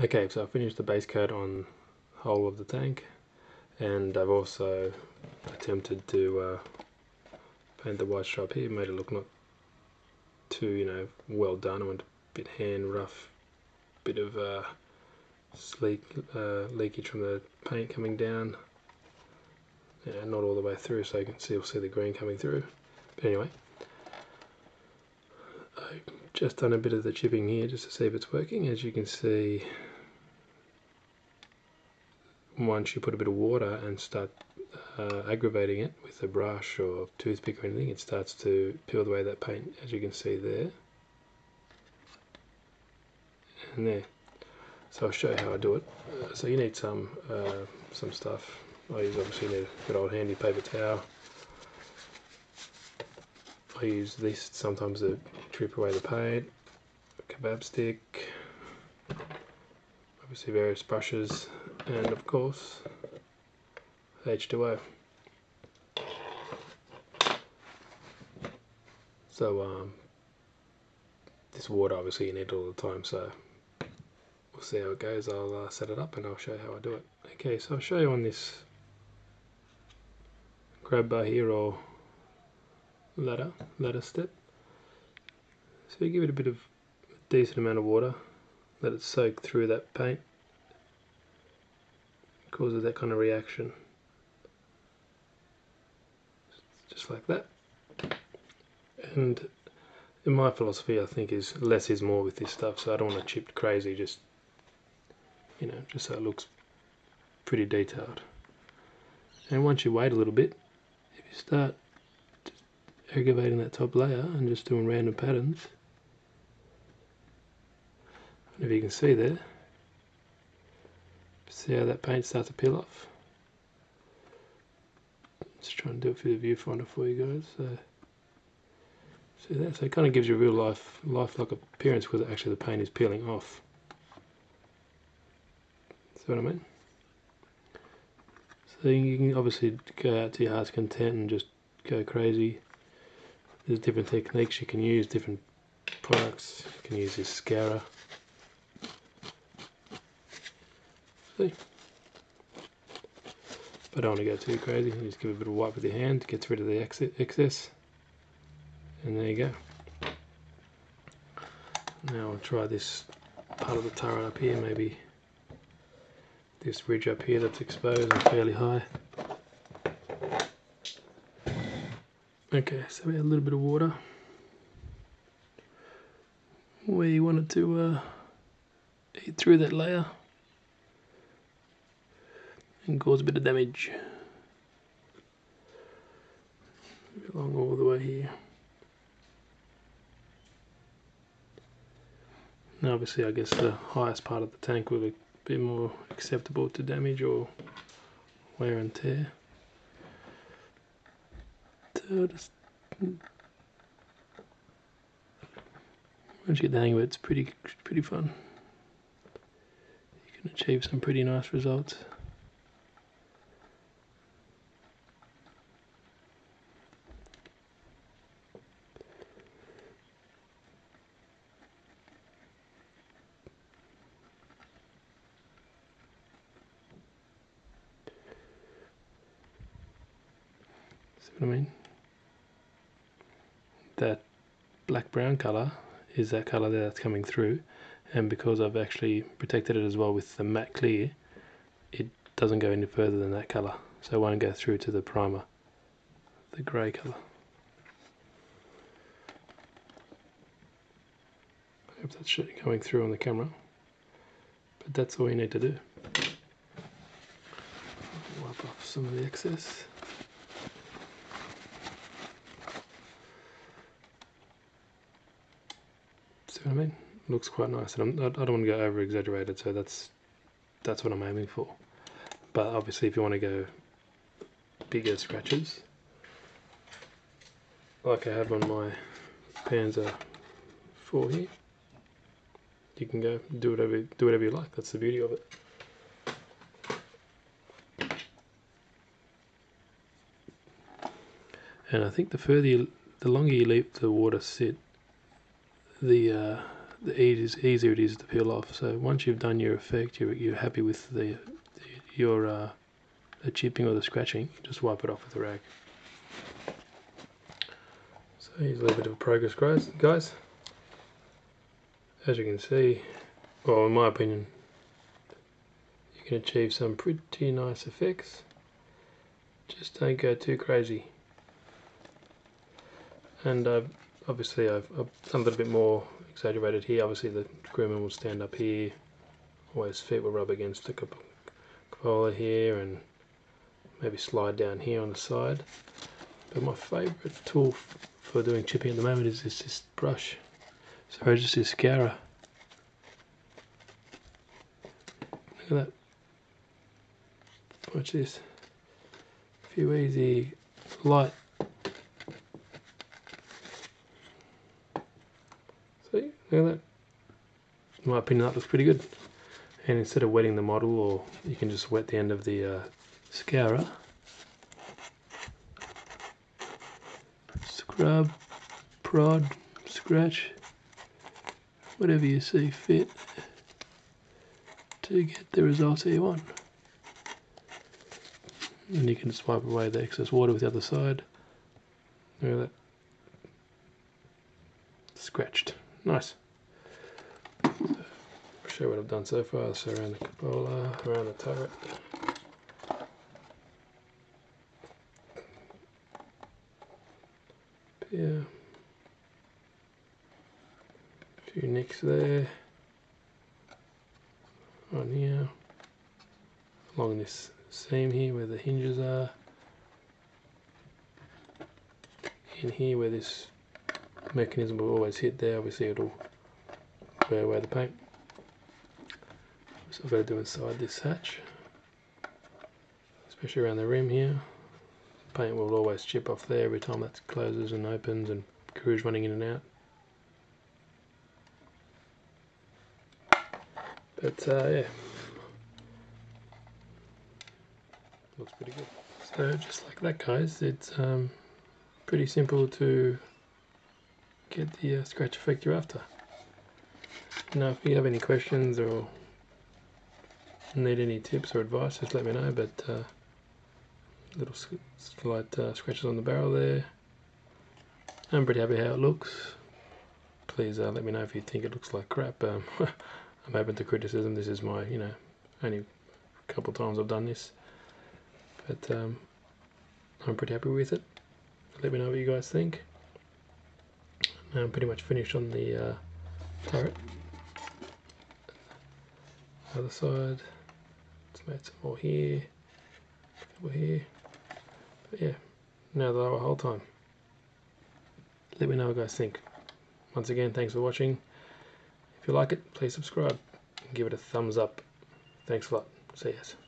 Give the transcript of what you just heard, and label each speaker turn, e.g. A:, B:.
A: Okay, so I finished the base coat on whole of the tank and I've also attempted to uh, paint the white stripe here, made it look not too, you know, well done. I went a bit hand rough, bit of uh, sleek, uh, leakage from the paint coming down. Yeah, not all the way through so you can still see the green coming through. But anyway, I've just done a bit of the chipping here just to see if it's working. As you can see, once you put a bit of water and start uh, aggravating it with a brush or toothpick or anything, it starts to peel away that paint, as you can see there. And there. So I'll show you how I do it. Uh, so you need some uh, some stuff. I use obviously need a good old handy paper towel. I use this sometimes to trip away the paint, a kebab stick, obviously various brushes, and of course H2O. So um, this water obviously you need all the time so we'll see how it goes. I'll uh, set it up and I'll show you how I do it. Okay so I'll show you on this grab bar here or ladder, ladder step. So you give it a bit of a decent amount of water, let it soak through that paint causes that kind of reaction. Just like that. And in my philosophy, I think is less is more with this stuff. So I don't want to chip crazy. Just you know, just so it looks pretty detailed. And once you wait a little bit, if you start aggravating that top layer and just doing random patterns, if you can see there, See how that paint starts to peel off? Just trying to do it for the viewfinder for you guys. So, see that? So it kind of gives you a real life, lifelike appearance because actually the paint is peeling off. See what I mean? So you can obviously go out to your heart's content and just go crazy. There's different techniques you can use, different products. You can use this scourer. But I don't want to go too crazy. You just give it a bit of wipe with your hand, gets rid of the excess. And there you go. Now I'll try this part of the turret up here, maybe this ridge up here that's exposed and fairly high. Okay, so we had a little bit of water. Where you wanted to uh, eat through that layer and cause a bit of damage along all the way here. Now obviously I guess the highest part of the tank will be more acceptable to damage or wear and tear. So just once you get the hang of it, it's pretty pretty fun. You can achieve some pretty nice results. What I mean? That black brown color is that color that's coming through and because I've actually protected it as well with the matte clear it doesn't go any further than that color so it won't go through to the primer the grey color. I hope that's coming through on the camera but that's all you need to do. Wipe off some of the excess what I mean? Looks quite nice, and I'm, I don't want to go over exaggerated, so that's that's what I'm aiming for. But obviously, if you want to go bigger scratches, like I have on my Panzer 4 here, you can go do whatever do whatever you like. That's the beauty of it. And I think the further you, the longer you leave the water sit, the uh, the easier it is to peel off. So once you've done your effect, you're, you're happy with the, the your uh, the chipping or the scratching, just wipe it off with a rag. So here's a little bit of progress, guys. Guys, as you can see, well, in my opinion, you can achieve some pretty nice effects. Just don't go too crazy. And uh, obviously I've, I've, done a bit more exaggerated here. Obviously the groomer will stand up here, or his feet will rub against the cupola here and maybe slide down here on the side. But my favourite tool for doing chipping at the moment is this, this brush. Sorry, just this scourer. Look at that. Watch this. A few easy, light See, look at that. In my opinion, that looks pretty good. And instead of wetting the model, or you can just wet the end of the uh, scourer. Scrub, prod, scratch, whatever you see fit to get the results that you want. And you can swipe away the excess water with the other side. Look at that. Scratched. Nice. show what I've done so far. So around the cupola, around the turret. Yeah. A few nicks there. On here. Along this seam here where the hinges are. In here where this mechanism will always hit there, obviously it'll wear away the paint. So I've got to do inside this hatch, especially around the rim here. Paint will always chip off there every time that closes and opens and crews running in and out. But uh, yeah, looks pretty good. So just like that guys, it's um, pretty simple to get the uh, scratch effect you're after. Now if you have any questions or need any tips or advice just let me know but uh, little slight uh, scratches on the barrel there. I'm pretty happy how it looks. Please uh, let me know if you think it looks like crap. Um, I'm open to criticism. This is my, you know, only a couple times I've done this. But um, I'm pretty happy with it. Let me know what you guys think. I'm pretty much finished on the uh, turret. Other side. Let's make some more here. Over here. But yeah, now the whole time. Let me know what you guys think. Once again, thanks for watching. If you like it, please subscribe and give it a thumbs up. Thanks a lot. See you.